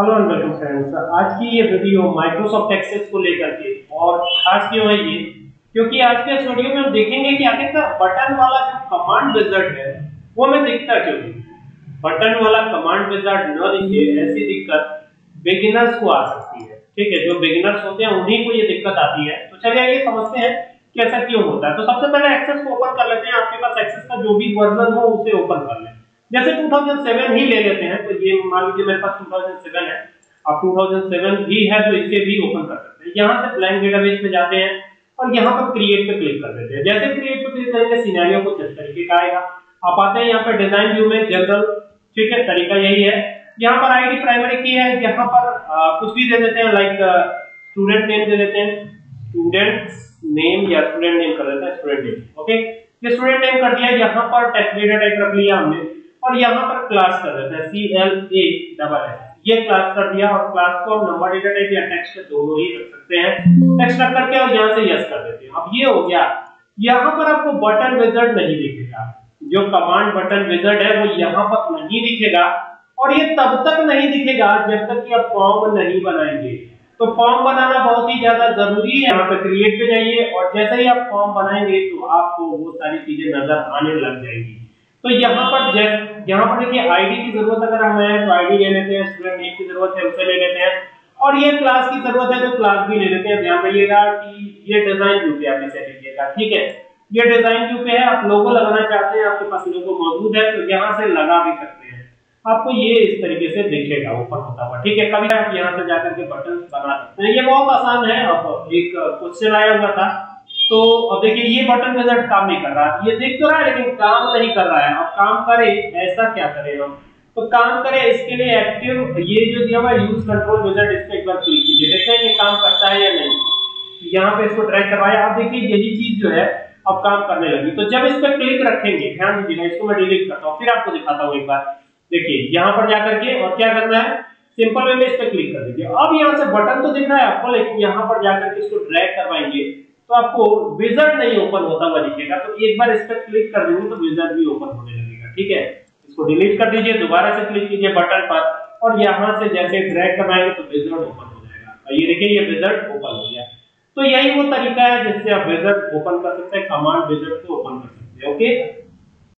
Hello and welcome friends आज की ये वीडियो माइक्रोसॉफ्ट एक्सेस को लेकर के, और खास क्यों है ये? क्योंकि आज के इस वीडियो में हम देखेंगे कि आखिरकार बटन वाला जो कमांड विजार्ड है, वो हमें दिखता क्यों नहीं? बटन वाला कमांड विजार्ड न दिखे, ऐसी दिक्कत बिगिनर्स को आ सकती है। ठीक है, जो बिगिनर्स होते हैं, उन्हीं को ये दिक्कत आती है। तो चलिए आइए समझते हैं कि ऐसा क्यों होता है। तो सबसे पहले एक्सेस को ओपन कर लेते हैं। आपके पास एक्सेस का जो भी वर्जन हो, उसे ओपन कर लें। जैसे 2007 ही ले लेते हैं तो ये मान लीजिए मेरे पास 2007 है। अब 2007 भी है तो इसे भी ओपन कर सकते हैं। यहाँ से ब्लैंक डेटाबेस पे जाते हैं और यहाँ पर क्रिएट पे क्लिक कर देते हैं। जैसे क्रिएट पे क्लिक करेंगे सिनेरियो कुछ इस तरीके का आएगा। आप आते हैं यहाँ पर डिज़ाइन व्यू में जनरल ठीक है तरीका यही है। यहाँ पर आईडी प्राइमरी की है यहाँ पर आ, कुछ भी दे देते हैं लाइक स्टूडेंट नेम दे देते हैं। स्टूडेंट्स नेम या स्टूडेंट नेम कर देते हैं स्टूडेंट नेम ओके ये स्टूडेंट नेम कर दिया यहाँ पर टेक्स्ट डेटा टाइप रख लिया हमने। और यहाँ पर क्लास कर देते हैं C L A double S ये क्लास कर दिया और क्लास को हम नंबर डेटा टाइप या टेक्स्ट दोनों ही रख सकते हैं। टेक्स्ट रख करके और यहाँ से यस कर देते हैं। अब ये हो गया, यहाँ पर आपको बटन विजर्ड नहीं दिखेगा। जो कमांड बटन विजर्ड है, वो यहाँ पर नहीं दिखेगा और ये तब तक नहीं दिखेगा जब तक कि आप फॉर्म नहीं बनाएँगे। तो फॉर्म बनाना बहुत ही ज़्यादा ज़रूरी है। यहाँ पे क्रिएट पे जाइए और जैसे ही आप फॉर्म बनाएँगे तो आपको वो सारी चीज़ें नज़र आने लग जाएँगी। तो यहाँ पर यहाँ पर देखिए आईडी की ज़रूरत अगर हमें है तो आईडी ले लेते हैं स्टूडेंट नेम की ज़रूरत है, उसे ले लेते हैं। और ये क्लास की ज़रूरत है तो क्लास भी ले लेते हैं। ध्यान रखिएगा कि ये डिज़ाइन व्यू पे आप इसे लीजिएगा, ठीक है? ये डिज़ाइन व्यू पे है, आप लोगो लगाना चाहते हैं, आपके पास लोगो मौजूद है तो यहाँ से लगा भी सकते हैं। आपको ये इस तरीके से दिखेगा, ऊपर होता हुआ, ठीक है? कभी आप यहाँ से जाकर के बटन बना सकते हैं। ये बहुत आसान है, अब एक क्वेश्चन आया हुआ था। तो अब देखिए, ये बटन विजर्ड काम नहीं कर रहा। ये देख तो रहा है, लेकिन काम नहीं कर रहा है। अब काम करे, ऐसा क्या करें हम तो काम करें, इसके लिए एक्टिव ये जो दिया हुआ यूज़ कंट्रोल विजर्ड इस पे एक बार क्लिक कीजिए। देखते हैं ये काम करता है या नहीं। तो यहाँ पे इसको ड्रैग करवाया। आप देखिए, यही चीज़ जो है, अब काम करने लगी। तो जब इस पर क्लिक रखेंगे, ध्यान दीजिएगा इसको मैं डिलीट करता हूँ। फिर आपको दिखाता हूँ एक बार। देखिए, यहाँ पर जाकर के और क्या करना है? सिंपल वे में इस पर क्लिक कर दीजिए। अब यहाँ से बटन तो दिख रहा है आपको, लेकिन यहाँ पर जाकर के इसको ड्रैग करवाएँगे। तो आपको विजर्ड नहीं ओपन होता हुआ दिखेगा। तो एक बार इस पर क्लिक कर देंगे तो विजर्ड भी ओपन होने लगेगा, ठीक है? इसको डिलीट कर दीजिए, दोबारा से क्लिक कीजिए बटन पर और यहाँ से जैसे ड्रैग कराएँगे तो विजर्ड ओपन हो जाएगा। और ये देखिए, ये विजर्ड ओपन हो गया। तो यही वो तरीका है जिससे आप विजर्ड ओपन कर सकते हैं कमांड विजर्ड को ओपन कर सकते हैं ओके